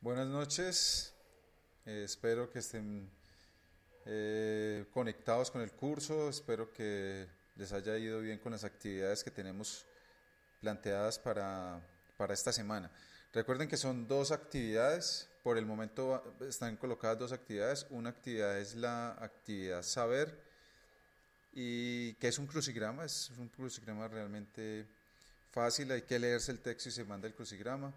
Buenas noches, eh, espero que estén eh, conectados con el curso, espero que les haya ido bien con las actividades que tenemos planteadas para, para esta semana. Recuerden que son dos actividades, por el momento están colocadas dos actividades, una actividad es la actividad saber y que es un crucigrama, es un crucigrama realmente fácil, hay que leerse el texto y se manda el crucigrama.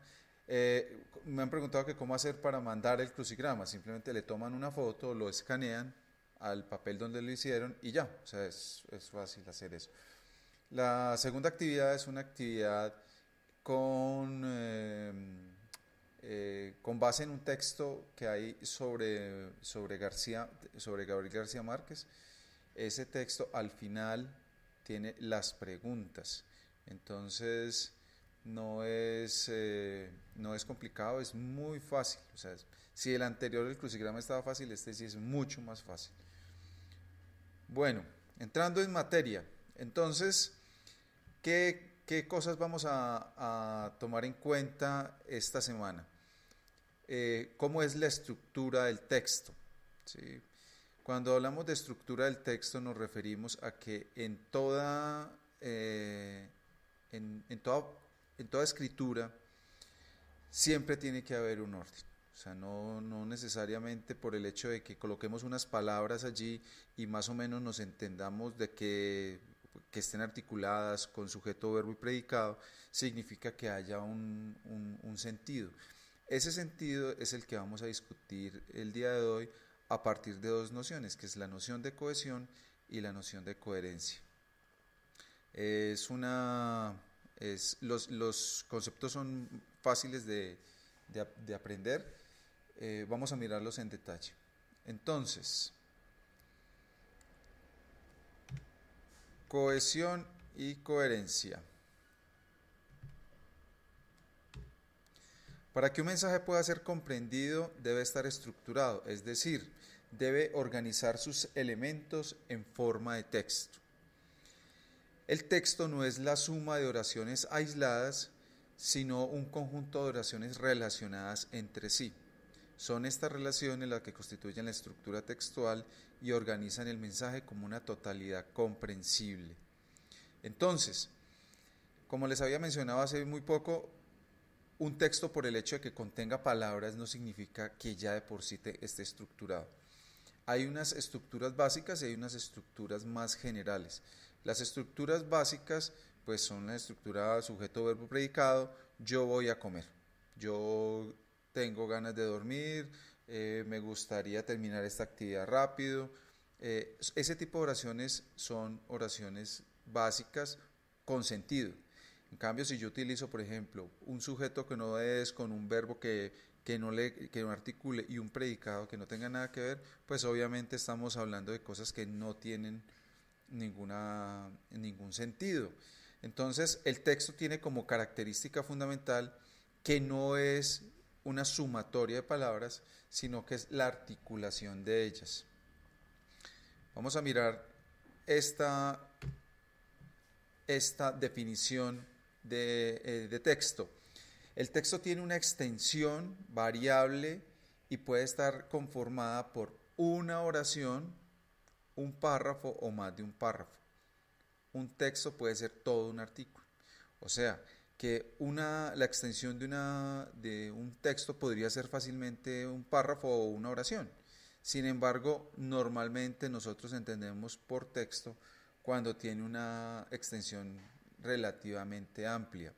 Eh, me han preguntado que cómo hacer para mandar el crucigrama. Simplemente le toman una foto, lo escanean al papel donde lo hicieron y ya. O sea, es, es fácil hacer eso. La segunda actividad es una actividad con, eh, eh, con base en un texto que hay sobre, sobre, García, sobre Gabriel García Márquez. Ese texto al final tiene las preguntas. Entonces, no es, eh, no es complicado, es muy fácil. O sea, si el anterior, el crucigrama estaba fácil, este sí es mucho más fácil. Bueno, entrando en materia, entonces, ¿qué, qué cosas vamos a, tomar en cuenta esta semana? Eh, ¿Cómo es la estructura del texto? ¿Sí? Cuando hablamos de estructura del texto nos referimos a que en toda, eh, en, en toda en toda escritura siempre tiene que haber un orden. O sea, no, no, necesariamente por el hecho de que coloquemos unas palabras allí y más o menos nos entendamos de que, estén articuladas con sujeto, verbo y predicado, significa que haya un sentido. Ese sentido es el que vamos a discutir el día de hoy a partir de dos nociones, que es la noción de cohesión y la noción de coherencia. Es una los, conceptos son fáciles de aprender. Eh, vamos a mirarlos en detalle. Entonces, cohesión y coherencia. Para que un mensaje pueda ser comprendido debe estar estructurado, es decir, debe organizar sus elementos en forma de texto. El texto no es la suma de oraciones aisladas, sino un conjunto de oraciones relacionadas entre sí. Son estas relaciones las que constituyen la estructura textual y organizan el mensaje como una totalidad comprensible. Entonces, como les había mencionado hace muy poco, un texto por el hecho de que contenga palabras no significa que ya de por sí esté estructurado. Hay unas estructuras básicas y hay unas estructuras más generales. Las estructuras básicas pues son la estructura sujeto, verbo, predicado, yo voy a comer, yo tengo ganas de dormir, eh, me gustaría terminar esta actividad rápido. Eh, ese tipo de oraciones son oraciones básicas con sentido. En cambio, si yo utilizo, por ejemplo, un sujeto que no es con un verbo que, que, no le, que no articule y un predicado que no tenga nada que ver, pues obviamente estamos hablando de cosas que no tienen ninguna, ningún sentido. Entonces, el texto tiene como característica fundamental que no es una sumatoria de palabras, sino que es la articulación de ellas. Vamos a mirar esta, esta definición de, eh, de texto. El texto tiene una extensión variable y puede estar conformada por una oración un párrafo o más de un párrafo. Un texto puede ser todo un artículo. O sea, que una, la extensión de, una, de un texto podría ser fácilmente un párrafo o una oración. Sin embargo, normalmente nosotros entendemos por texto cuando tiene una extensión relativamente amplia.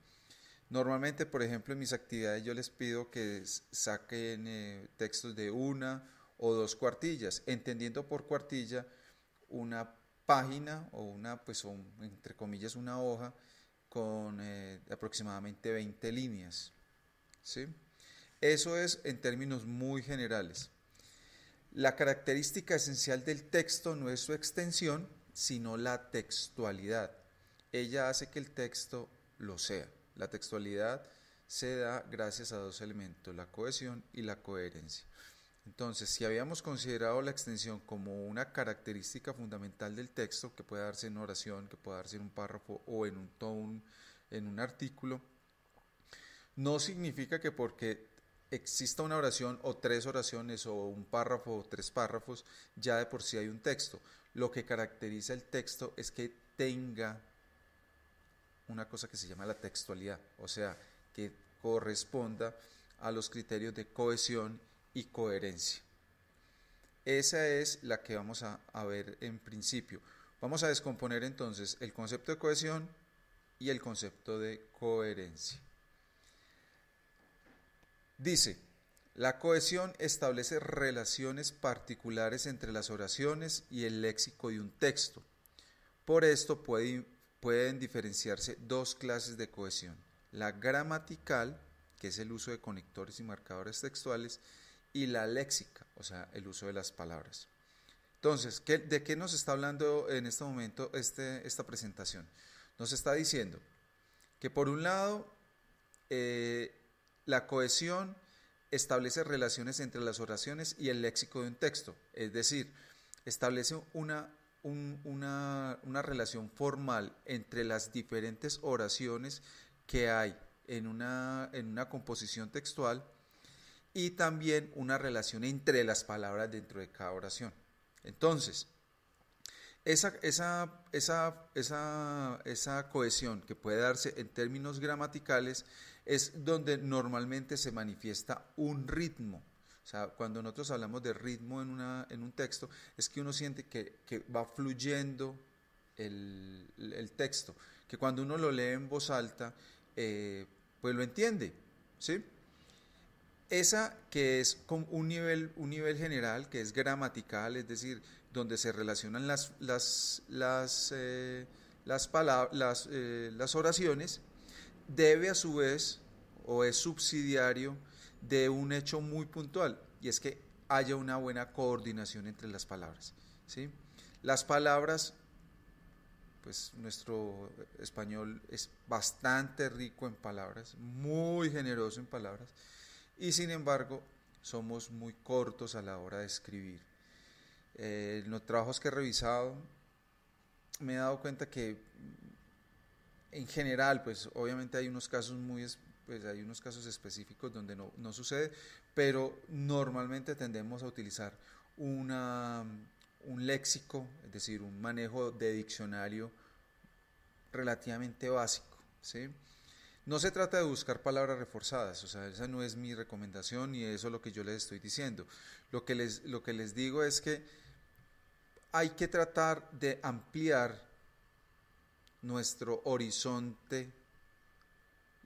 Normalmente, por ejemplo, en mis actividades yo les pido que saquen eh, textos de una o dos cuartillas, entendiendo por cuartilla una página o una, pues, entre comillas, una hoja con eh, aproximadamente 20 líneas. ¿sí? Eso es en términos muy generales. La característica esencial del texto no es su extensión, sino la textualidad. Ella hace que el texto lo sea. La textualidad se da gracias a dos elementos, la cohesión y la coherencia. Entonces, si habíamos considerado la extensión como una característica fundamental del texto, que puede darse en oración, que puede darse en un párrafo o en un tone, en un artículo, no significa que porque exista una oración o tres oraciones o un párrafo o tres párrafos, ya de por sí hay un texto. Lo que caracteriza el texto es que tenga una cosa que se llama la textualidad, o sea, que corresponda a los criterios de cohesión y coherencia. Esa es la que vamos a, ver en principio. Vamos a descomponer entonces el concepto de cohesión y el concepto de coherencia. Dice, la cohesión establece relaciones particulares entre las oraciones y el léxico de un texto. Por esto pueden diferenciarse dos clases de cohesión. La gramatical, que es el uso de conectores y marcadores textuales, y la léxica, o sea, el uso de las palabras. Entonces, ¿de qué nos está hablando en este momento este, esta presentación? Nos está diciendo que por un lado, eh, la cohesión establece relaciones entre las oraciones y el léxico de un texto, es decir, establece una, una, una relación formal entre las diferentes oraciones que hay en una, en una composición textual y también una relación entre las palabras dentro de cada oración. Entonces, esa, esa, esa, esa, cohesión que puede darse en términos gramaticales es donde normalmente se manifiesta un ritmo. O sea, cuando nosotros hablamos de ritmo en, una, en un texto, es que uno siente que, va fluyendo el, texto, que cuando uno lo lee en voz alta, eh, pues lo entiende, ¿sí? Esa que es con un nivel, un nivel general, que es gramatical, es decir, donde se relacionan las, las, las, eh, las, las, eh, las oraciones, debe a su vez o es subsidiario de un hecho muy puntual y es que haya una buena coordinación entre las palabras. ¿sí? Las palabras, pues nuestro español es bastante rico en palabras, muy generoso en palabras y sin embargo somos muy cortos a la hora de escribir. Eh, en los trabajos que he revisado me he dado cuenta que en general, pues obviamente hay unos casos muy, pues hay unos casos específicos donde no, no sucede, pero normalmente tendemos a utilizar una, un léxico, es decir, un manejo de diccionario relativamente básico. ¿sí? No se trata de buscar palabras reforzadas, o sea, esa no es mi recomendación y eso es lo que yo les estoy diciendo. Lo que les, lo que les digo es que hay que tratar de ampliar nuestro horizonte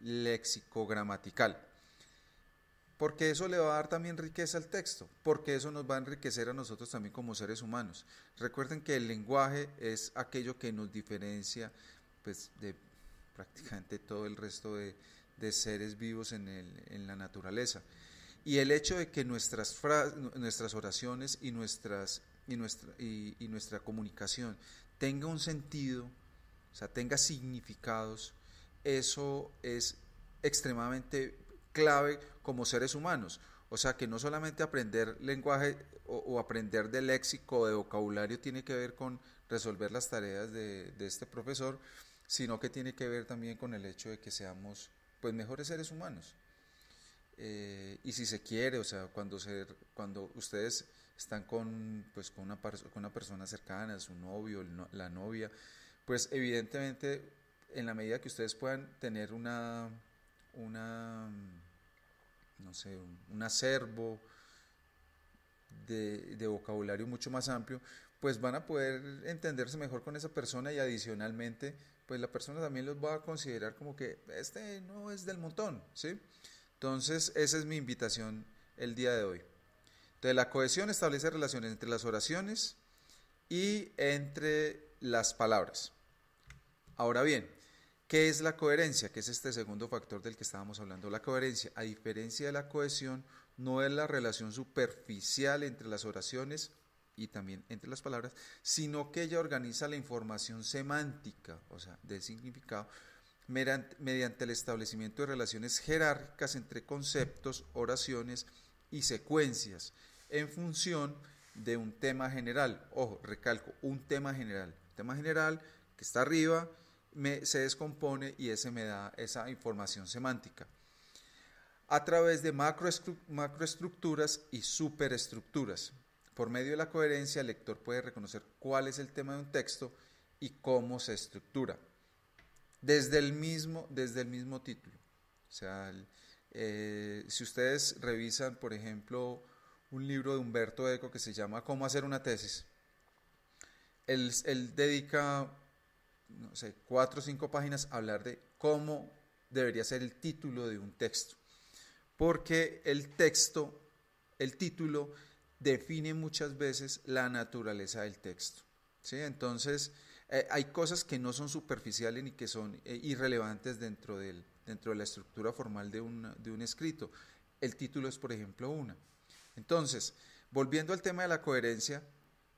léxico-gramatical. Porque eso le va a dar también riqueza al texto, porque eso nos va a enriquecer a nosotros también como seres humanos. Recuerden que el lenguaje es aquello que nos diferencia pues, de prácticamente todo el resto de, seres vivos en, en, la naturaleza. Y el hecho de que nuestras, nuestras oraciones y, nuestras, y, nuestra, y, nuestra comunicación tenga un sentido, o sea, tenga significados, eso es extremadamente clave como seres humanos. O sea, que no solamente aprender lenguaje o, aprender de léxico de vocabulario tiene que ver con resolver las tareas de, este profesor, sino que tiene que ver también con el hecho de que seamos pues mejores seres humanos. Eh, y si se quiere, o sea, cuando, se, cuando ustedes están con, pues, con, una, con una persona cercana, su novio, la novia, pues evidentemente en la medida que ustedes puedan tener una, una no sé, un acervo de, de, vocabulario mucho más amplio, pues van a poder entenderse mejor con esa persona y adicionalmente, pues la persona también los va a considerar como que este no es del montón, ¿sí? Entonces, esa es mi invitación el día de hoy. Entonces, la cohesión establece relaciones entre las oraciones y entre las palabras. Ahora bien, ¿qué es la coherencia? Que es este segundo factor del que estábamos hablando. La coherencia, a diferencia de la cohesión, no es la relación superficial entre las oraciones y también entre las palabras, sino que ella organiza la información semántica, o sea, del significado, mediante el establecimiento de relaciones jerárquicas entre conceptos, oraciones y secuencias, en función de un tema general. Ojo, recalco, un tema general. tema general que está arriba se descompone y ese me da esa información semántica. a través de macroestructuras y superestructuras. Por medio de la coherencia, el lector puede reconocer cuál es el tema de un texto y cómo se estructura. Desde el mismo, desde el mismo título. O sea, eh, si ustedes revisan, por ejemplo, un libro de Humberto Eco que se llama Cómo hacer una tesis, él, él dedica, no sé, cuatro o cinco páginas a hablar de cómo debería ser el título de un texto. Porque el texto, el título, define muchas veces la naturaleza del texto. ¿sí? Entonces, eh, hay cosas que no son superficiales ni que son eh, irrelevantes dentro, del, dentro de la estructura formal de, de un escrito. El título es, por ejemplo, una. Entonces, volviendo al tema de la coherencia,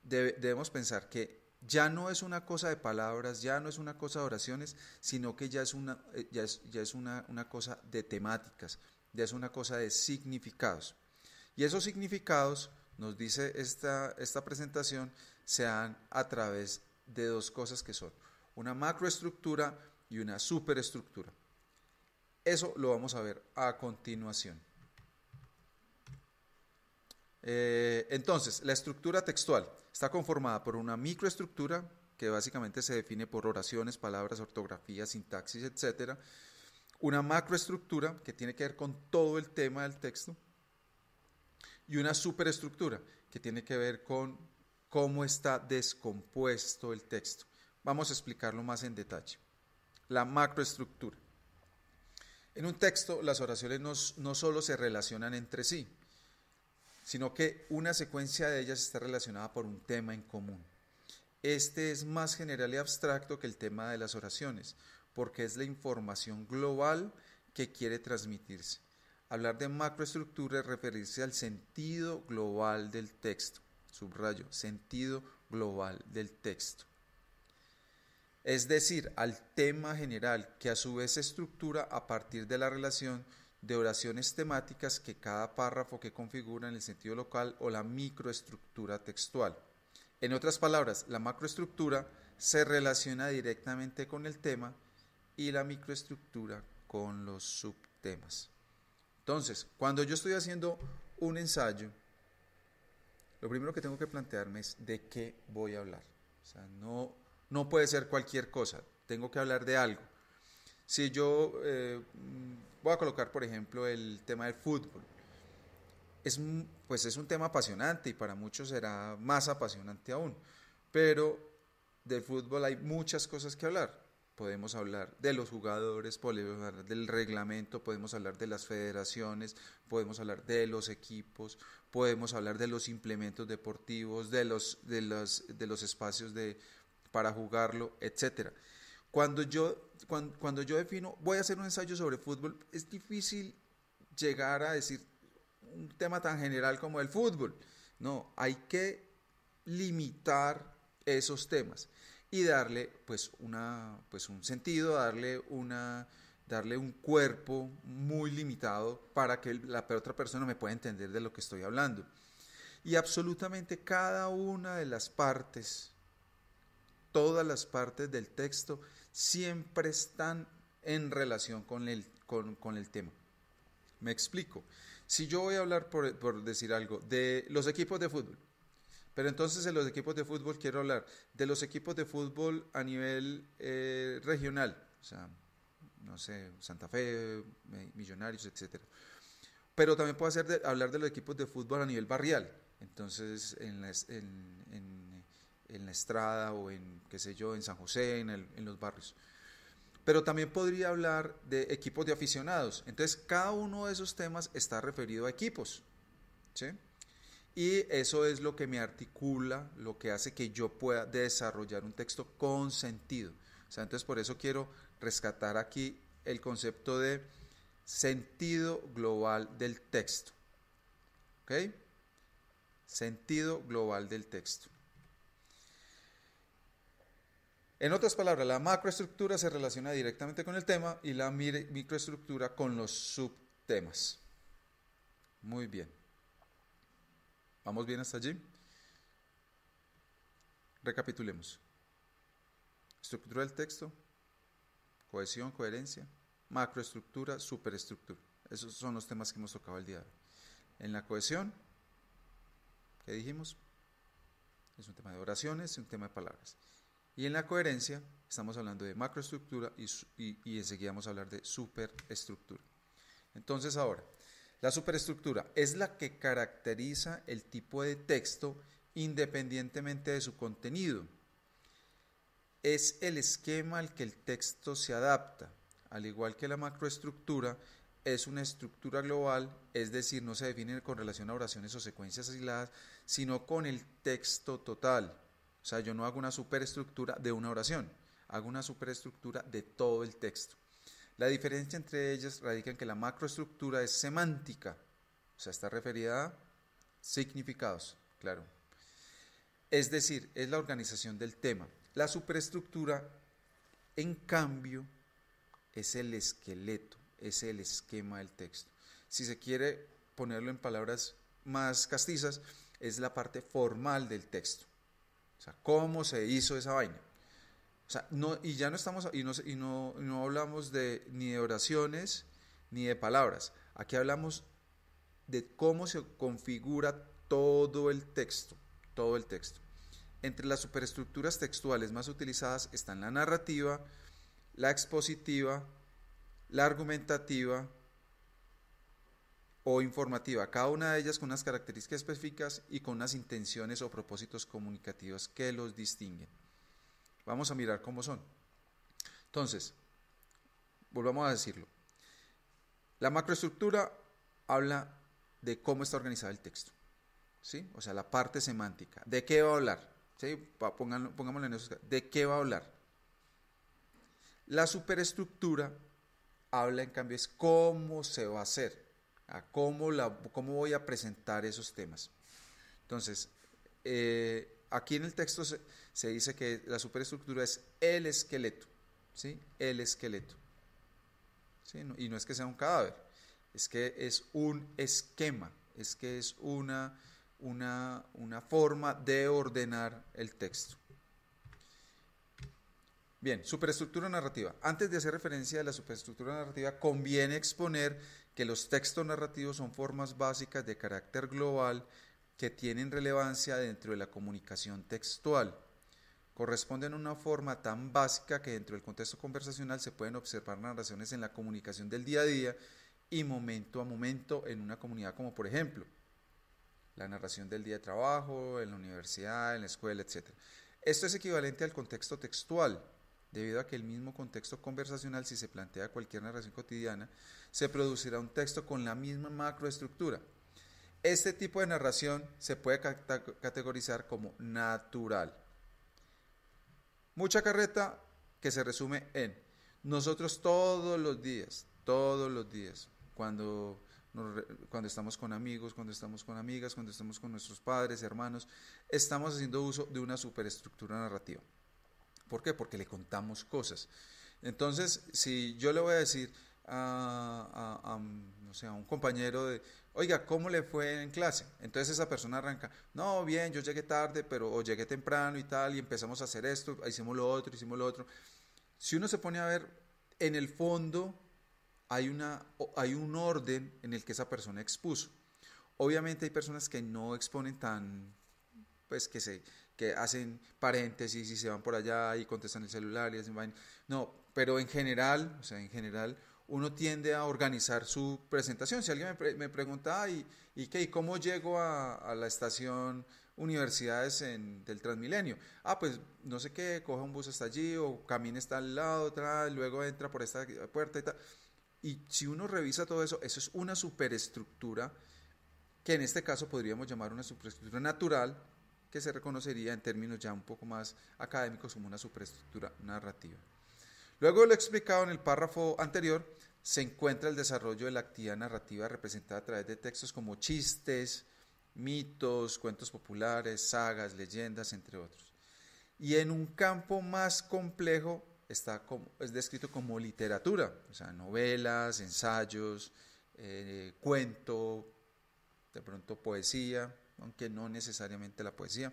debemos pensar que ya no es una cosa de palabras, ya no es una cosa de oraciones, sino que ya es una, eh, ya es, ya es una, una cosa de temáticas, ya es una cosa de significados. Y esos significados nos dice esta, esta presentación, se dan a través de dos cosas que son una macroestructura y una superestructura. Eso lo vamos a ver a continuación. Eh, entonces, la estructura textual está conformada por una microestructura que básicamente se define por oraciones, palabras, ortografía, sintaxis, etc. Una macroestructura que tiene que ver con todo el tema del texto y una superestructura que tiene que ver con cómo está descompuesto el texto. Vamos a explicarlo más en detalle. La macroestructura. En un texto las oraciones no, no solo se relacionan entre sí, sino que una secuencia de ellas está relacionada por un tema en común. Este es más general y abstracto que el tema de las oraciones, porque es la información global que quiere transmitirse. Hablar de macroestructura es referirse al sentido global del texto. Subrayo, sentido global del texto. Es decir, al tema general que a su vez se estructura a partir de la relación de oraciones temáticas que cada párrafo que configura en el sentido local o la microestructura textual. En otras palabras, la macroestructura se relaciona directamente con el tema y la microestructura con los subtemas. Entonces, cuando yo estoy haciendo un ensayo, lo primero que tengo que plantearme es de qué voy a hablar. O sea, no, no puede ser cualquier cosa, tengo que hablar de algo. Si yo eh, voy a colocar, por ejemplo, el tema del fútbol, es, pues es un tema apasionante y para muchos será más apasionante aún, pero del fútbol hay muchas cosas que hablar podemos hablar de los jugadores, podemos hablar del reglamento, podemos hablar de las federaciones, podemos hablar de los equipos, podemos hablar de los implementos deportivos, de los, de los, de los espacios de, para jugarlo, etcétera. Cuando yo, cuando, cuando yo defino, voy a hacer un ensayo sobre fútbol, es difícil llegar a decir un tema tan general como el fútbol. No, hay que limitar esos temas y darle pues, una, pues un sentido, darle, una, darle un cuerpo muy limitado para que la otra persona me pueda entender de lo que estoy hablando. Y absolutamente cada una de las partes, todas las partes del texto, siempre están en relación con el, con, con el tema. Me explico. Si yo voy a hablar, por, por decir algo, de los equipos de fútbol, pero entonces en los equipos de fútbol quiero hablar de los equipos de fútbol a nivel eh, regional, o sea, no sé, Santa Fe, Millonarios, etc. Pero también puedo hacer hablar de los equipos de fútbol a nivel barrial, entonces en la, en, en, la Estrada o en, qué sé yo, en San José, en, en los barrios. Pero también podría hablar de equipos de aficionados. Entonces, cada uno de esos temas está referido a equipos. ¿sí? Y eso es lo que me articula, lo que hace que yo pueda desarrollar un texto con sentido. Entonces por eso quiero rescatar aquí el concepto de sentido global del texto. ¿Ok? Sentido global del texto. En otras palabras, la macroestructura se relaciona directamente con el tema y la microestructura con los subtemas. Muy bien. ¿Vamos bien hasta allí? Recapitulemos. Estructura del texto, cohesión, coherencia, macroestructura, superestructura. Esos son los temas que hemos tocado el día de hoy. En la cohesión, ¿qué dijimos? Es un tema de oraciones, es un tema de palabras. Y en la coherencia, estamos hablando de macroestructura y, y, y enseguida vamos a hablar de superestructura. Entonces ahora, la superestructura es la que caracteriza el tipo de texto independientemente de su contenido. Es el esquema al que el texto se adapta, al igual que la macroestructura, es una estructura global, es decir, no se define con relación a oraciones o secuencias aisladas, sino con el texto total. O sea, yo no hago una superestructura de una oración, hago una superestructura de todo el texto. La diferencia entre ellas radica en que la macroestructura es semántica, o sea, está referida a significados, claro. Es decir, es la organización del tema. La superestructura, en cambio, es el esqueleto, es el esquema del texto. Si se quiere ponerlo en palabras más castizas, es la parte formal del texto. O sea, cómo se hizo esa vaina. O sea, no, y ya no estamos, y no, y no, no hablamos de, ni de oraciones, ni de palabras. Aquí hablamos de cómo se configura todo el texto, todo el texto. Entre las superestructuras textuales más utilizadas están la narrativa, la expositiva, la argumentativa o informativa, cada una de ellas con unas características específicas y con unas intenciones o propósitos comunicativos que los distinguen. Vamos a mirar cómo son. Entonces, volvamos a decirlo. La macroestructura habla de cómo está organizado el texto. ¿Sí? O sea, la parte semántica. ¿De qué va a hablar? ¿Sí? Pongámoslo en eso. ¿De qué va a hablar? La superestructura habla, en cambio, es cómo se va a hacer, cómo, la, cómo voy a presentar esos temas. Entonces, eh, aquí en el texto se, dice que la superestructura es el esqueleto, ¿sí? El esqueleto. ¿sí? y no es que sea un cadáver, es que es un esquema, es que es una, una, una forma de ordenar el texto. Bien, superestructura narrativa. Antes de hacer referencia a la superestructura narrativa, conviene exponer que los textos narrativos son formas básicas de carácter global que tienen relevancia dentro de la comunicación textual corresponden a una forma tan básica que dentro del contexto conversacional se pueden observar narraciones en la comunicación del día a día y momento a momento en una comunidad como por ejemplo la narración del día de trabajo, en la universidad, en la escuela, etc. Esto es equivalente al contexto textual, debido a que el mismo contexto conversacional, si se plantea cualquier narración cotidiana, se producirá un texto con la misma macroestructura. Este tipo de narración se puede categorizar como natural. Mucha carreta que se resume en nosotros todos los días, todos los días, cuando, cuando estamos con amigos, cuando estamos con amigas, cuando estamos con nuestros padres, hermanos, estamos haciendo uso de una superestructura narrativa. ¿Por qué? Porque le contamos cosas. Entonces, si yo le voy a decir a, a, no sé, a un compañero de, oiga, ¿cómo le fue en clase? Entonces esa persona arranca, no, bien, yo llegué tarde, pero o llegué temprano y tal, y empezamos a hacer esto, hicimos lo otro, hicimos lo otro. Si uno se pone a ver, en el fondo hay, una, hay un orden en el que esa persona expuso. Obviamente hay personas que no exponen tan, pues que se que hacen paréntesis y se van por allá y contestan el celular y hacen No, pero en general, o sea, en general uno tiende a organizar su presentación. Si alguien me, pregunta, ¿y, y, qué, ¿y cómo llego a, la estación universidades del Transmilenio? Ah, pues no sé qué, coge un bus hasta allí o camina hasta al lado, luego entra por esta puerta y tal. Y si uno revisa todo eso, eso es una superestructura que en este caso podríamos llamar una superestructura natural, que se reconocería en términos ya un poco más académicos como una superestructura narrativa. Luego de lo explicado en el párrafo anterior, se encuentra el desarrollo de la actividad narrativa representada a través de textos como chistes, mitos, cuentos populares, sagas, leyendas, entre otros. Y en un campo más complejo está es descrito como literatura, o sea, novelas, ensayos, eh, cuento, de pronto poesía, aunque no necesariamente la poesía.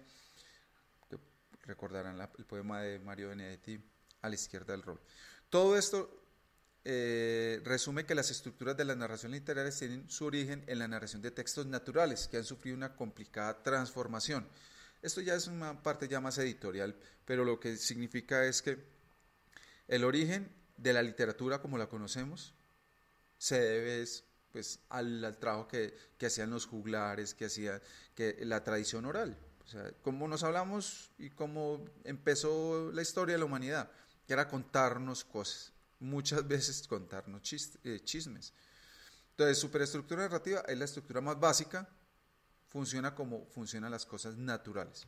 Recordarán el poema de Mario Benedetti, A la izquierda del rol. Todo esto eh, resume que las estructuras de las narraciones literarias tienen su origen en la narración de textos naturales, que han sufrido una complicada transformación. Esto ya es una parte ya más editorial, pero lo que significa es que el origen de la literatura como la conocemos se debe pues, al, trabajo que, hacían los juglares, que hacía que la tradición oral. O sea, cómo nos hablamos y cómo empezó la historia de la humanidad, que era contarnos cosas, muchas veces contarnos eh, chismes. Entonces, superestructura narrativa es la estructura más básica, funciona como funcionan las cosas naturales.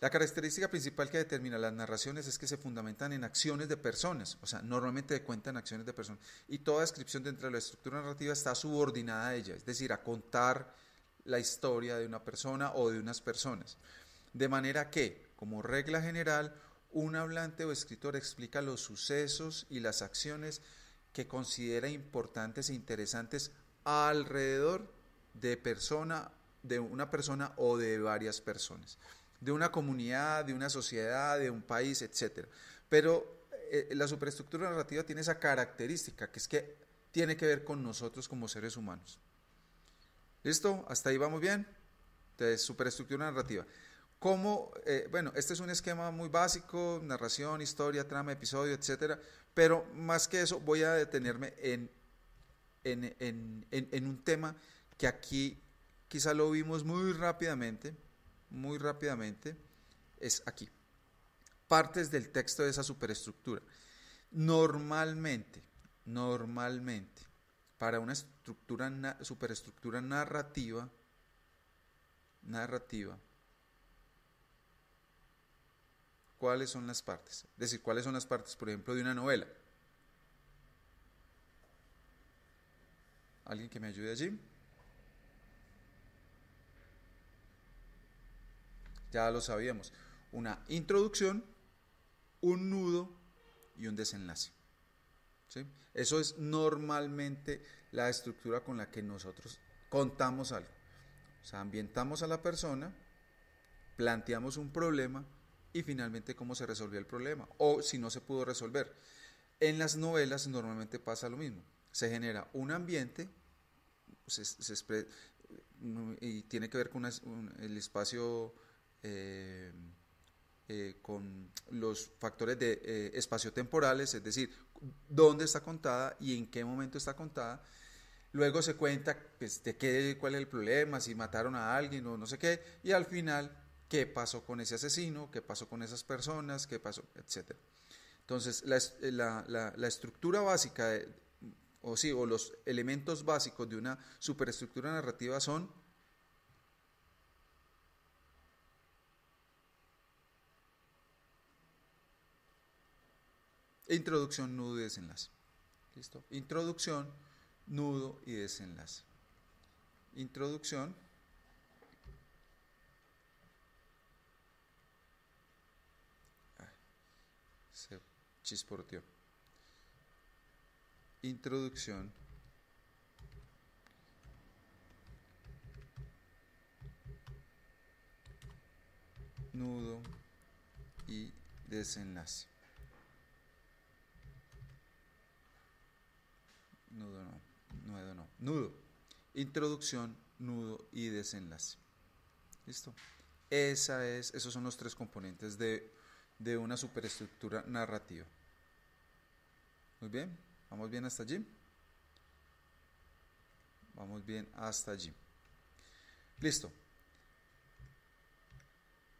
La característica principal que determina las narraciones es que se fundamentan en acciones de personas, o sea, normalmente cuentan acciones de personas, y toda descripción dentro de la estructura narrativa está subordinada a ella, es decir, a contar la historia de una persona o de unas personas. De manera que, como regla general, un hablante o escritor explica los sucesos y las acciones que considera importantes e interesantes alrededor de persona, de una persona o de varias personas de una comunidad, de una sociedad, de un país, etc. Pero eh, la superestructura narrativa tiene esa característica, que es que tiene que ver con nosotros como seres humanos. ¿Listo? ¿Hasta ahí vamos bien? Entonces, superestructura narrativa. ¿Cómo? Eh, bueno, este es un esquema muy básico, narración, historia, trama, episodio, etc. Pero más que eso, voy a detenerme en, en, en un tema que aquí quizá lo vimos muy rápidamente, muy rápidamente es aquí. Partes del texto de esa superestructura. Normalmente, normalmente, para una estructura, superestructura narrativa, narrativa, ¿cuáles son las partes? Es decir, ¿cuáles son las partes, por ejemplo, de una novela? ¿Alguien que me ayude allí? ya lo sabíamos, una introducción, un nudo y un desenlace. ¿sí? Eso es normalmente la estructura con la que nosotros contamos algo. O sea, ambientamos a la persona, planteamos un problema y finalmente cómo se resolvió el problema o si no se pudo resolver. En las novelas normalmente pasa lo mismo. Se genera un ambiente y tiene que ver con el espacio eh, eh, con los factores de eh, espacio-temporales, es decir, dónde está contada y en qué momento está contada. Luego se cuenta pues, de qué, cuál es el problema, si mataron a alguien o no sé qué, y al final qué pasó con ese asesino, qué pasó con esas personas, qué pasó, etc. Entonces, la, la, estructura básica, o sí, o los elementos básicos de una superestructura narrativa son Introducción, nudo y desenlace. ¿Listo? Introducción, nudo y desenlace. Introducción. se chisporteó. Introducción. Nudo y desenlace. nudo no, nudo no, nudo, introducción, nudo y desenlace. ¿Listo? Esa es, esos son los tres componentes de, de una superestructura narrativa. Muy bien, vamos bien hasta allí. Vamos bien hasta allí. Listo.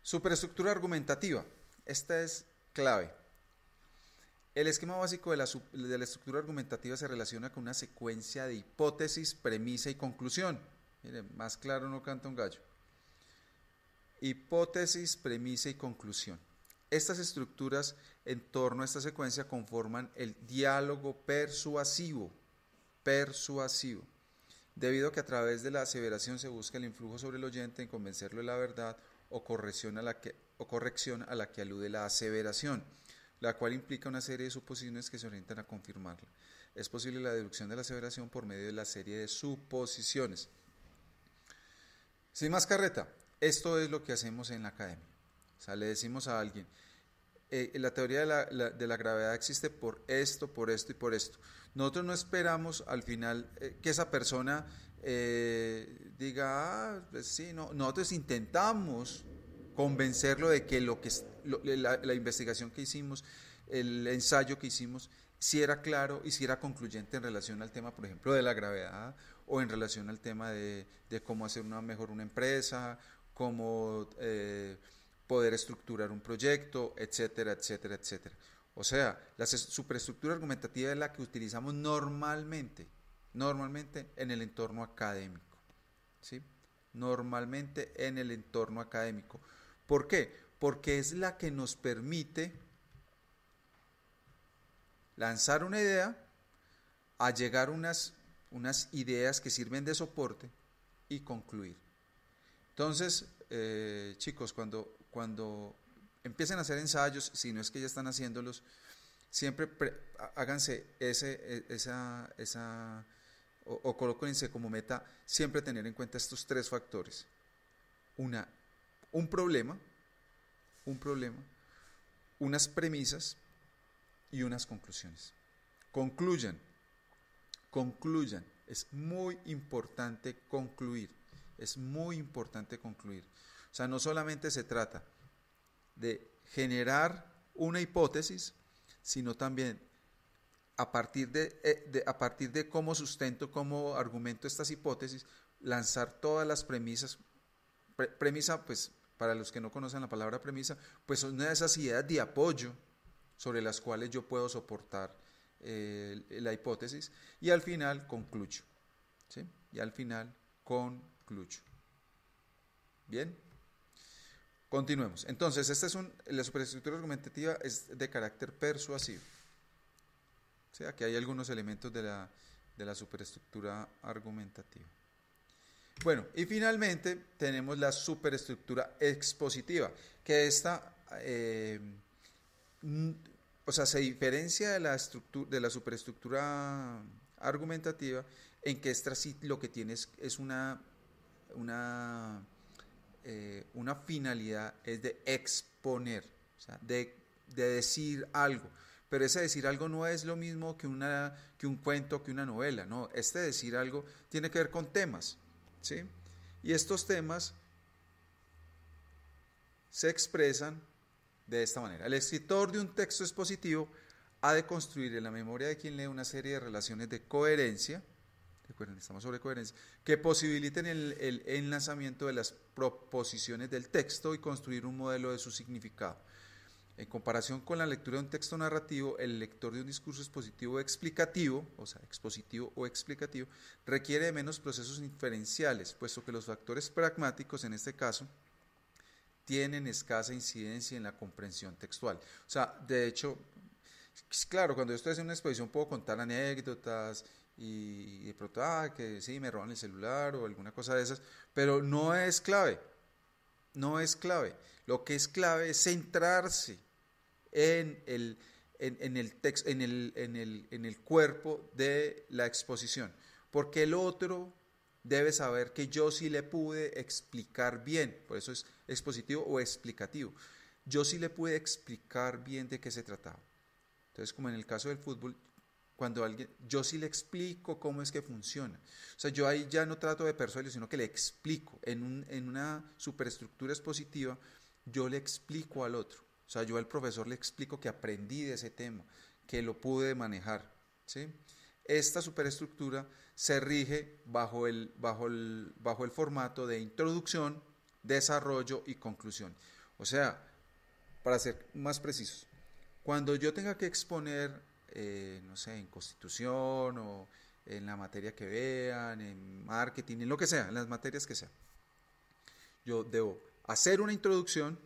Superestructura argumentativa. Esta es clave. El esquema básico de la, estructura argumentativa se relaciona con una secuencia de hipótesis, premisa y conclusión. Miren, más claro no canta un gallo. Hipótesis, premisa y conclusión. Estas estructuras en torno a esta secuencia conforman el diálogo persuasivo, persuasivo, debido a que a través de la aseveración se busca el influjo sobre el oyente en convencerlo de la verdad o corrección a la que, o corrección a la que alude la aseveración la cual implica una serie de suposiciones que se orientan a confirmarla. Es posible la deducción de la aseveración por medio de la serie de suposiciones. Sin más carreta, esto es lo que hacemos en la academia. O sea, le decimos a alguien, eh, la teoría de la, de la, gravedad existe por esto, por esto y por esto. Nosotros no esperamos al final eh, que esa persona eh, diga, ah, pues sí, no. nosotros intentamos convencerlo de que, lo que la, investigación que hicimos, el ensayo que hicimos, si era claro y si era concluyente en relación al tema, por ejemplo, de la gravedad o en relación al tema de, cómo hacer una mejor una empresa, cómo poder estructurar un proyecto, etcétera, etcétera, etcétera. O sea, la superestructura argumentativa es la que utilizamos normalmente, normalmente en el entorno académico. ¿sí? Normalmente en el entorno académico. ¿Por qué? Porque es la que nos permite lanzar una idea, a llegar unas, unas ideas que sirven de soporte y concluir. Entonces, eh, chicos, cuando cuando empiecen a hacer ensayos, si no es que ya están haciéndolos, siempre háganse ese, e, esa, esa o, o colóquense como meta siempre tener en cuenta estos tres factores. Una, un problema, un problema, unas premisas y unas conclusiones. Concluyan, concluyan. Es muy importante concluir. Es muy importante concluir. Sea, no solamente se trata de generar una hipótesis, sino también a partir de, eh, a partir de cómo sustento, cómo argumento estas hipótesis, lanzar todas las premisas. premisa, pues, para los que no conocen la palabra premisa, pues son esas ideas de apoyo sobre las cuales yo puedo soportar eh, la hipótesis y al final concluyo. ¿sí? Y al final concluyo. Bien. Continuemos. Entonces, esta es un, la superestructura argumentativa es de carácter persuasivo. O sea, que hay algunos elementos de la, de la superestructura argumentativa. Bueno, y finalmente tenemos la superestructura expositiva, que esta, eh, o sea, se diferencia de la, de la superestructura argumentativa en que esta sí lo que tiene es una, una eh, una finalidad es de exponer, sea, de, decir algo. Pero ese decir algo no es lo mismo que, una, que un cuento, que una novela, no. Este decir algo tiene que ver con temas, ¿sí? Y estos temas se expresan de esta manera. El escritor de un texto expositivo ha de construir en la memoria de quien lee una serie de relaciones de coherencia, estamos sobre coherencia, que posibiliten el, el, enlazamiento de las proposiciones del texto y construir un modelo de su significado. En comparación con la lectura de un texto narrativo, el lector de un discurso expositivo explicativo, o sea, expositivo o explicativo, requiere de menos procesos inferenciales, puesto que los factores pragmáticos, en este caso, tienen escasa incidencia en la comprensión textual. O sea, de hecho, claro, cuando yo estoy haciendo una exposición puedo contar anécdotas, y de pronto, ah, que sí, me roban el celular o alguna cosa de esas, pero no es clave, no es clave. Lo que es clave es centrarse en el, en, el, texto, en, el, en, el, en el cuerpo de la exposición, porque el otro debe saber que yo sí le pude explicar bien, por eso es expositivo o explicativo, yo sí le pude explicar bien de qué se trataba. Entonces, como en el caso del fútbol, cuando alguien, yo sí le explico cómo es que funciona. O sea, yo ahí ya no trato de persuadir, sino que le explico. En, un, en una superestructura expositiva, yo le explico al otro. O sea, yo al profesor le explico que aprendí de ese tema, que lo pude manejar. ¿sí? Esta superestructura se rige bajo el, bajo, el, bajo el formato de introducción, desarrollo y conclusión. O sea, para ser más precisos, cuando yo tenga que exponer eh, no sé, en constitución o en la materia que vean, en marketing, en lo que sea, en las materias que sean. Yo debo hacer una introducción,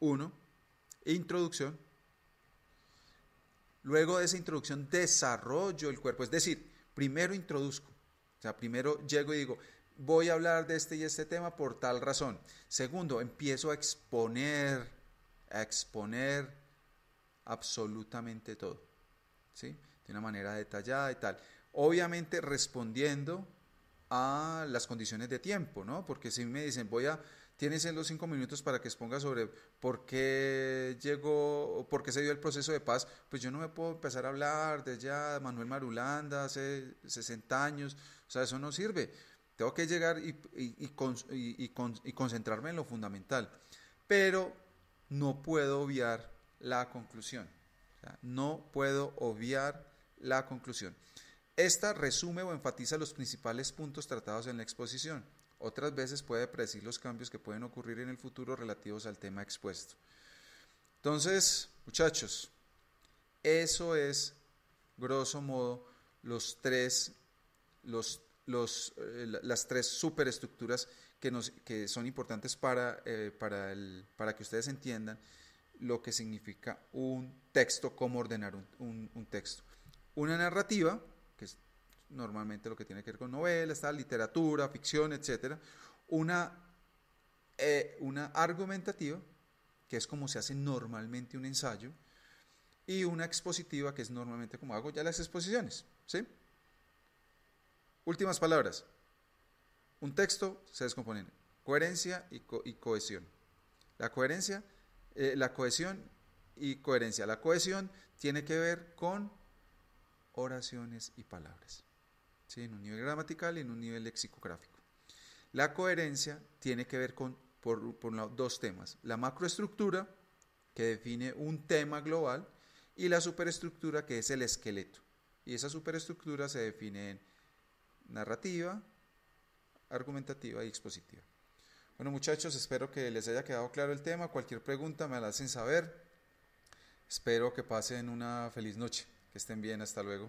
uno, introducción, luego de esa introducción desarrollo el cuerpo, es decir, primero introduzco, o sea, primero llego y digo, voy a hablar de este y este tema por tal razón. Segundo, empiezo a exponer, a exponer absolutamente todo. ¿Sí? de una manera detallada y tal. Obviamente respondiendo a las condiciones de tiempo, ¿no? Porque si me dicen, voy a, tienes en los cinco minutos para que exponga sobre por qué llegó, por qué se dio el proceso de paz, pues yo no me puedo empezar a hablar de ya Manuel Marulanda hace 60 años, o sea, eso no sirve. Tengo que llegar y, y, y concentrarme en lo fundamental, pero no puedo obviar la conclusión. No puedo obviar la conclusión. Esta resume o enfatiza los principales puntos tratados en la exposición. Otras veces puede predecir los cambios que pueden ocurrir en el futuro relativos al tema expuesto. Entonces, muchachos, eso es, grosso modo, los tres, los, los, eh, las tres superestructuras que, nos, que son importantes para, eh, para, el, para que ustedes entiendan lo que significa un texto, cómo ordenar un, un texto. Una narrativa, que es normalmente lo que tiene que ver con novelas, literatura, ficción, etc. Una, eh, una argumentativa, que es como se hace normalmente un ensayo, y una expositiva, que es normalmente como hago ya las exposiciones. ¿sí? Últimas palabras. Un texto se descompone en coherencia y, cohesión. La coherencia, eh, la cohesión y coherencia. La cohesión tiene que ver con oraciones y palabras, ¿sí? en un nivel gramatical y en un nivel lexicográfico. La coherencia tiene que ver con, por, por dos temas, la macroestructura, que define un tema global, y la superestructura, que es el esqueleto. Y esa superestructura se define en narrativa, argumentativa y expositiva. Bueno muchachos, espero que les haya quedado claro el tema. Cualquier pregunta me la hacen saber. Espero que pasen una feliz noche. Que estén bien, hasta luego.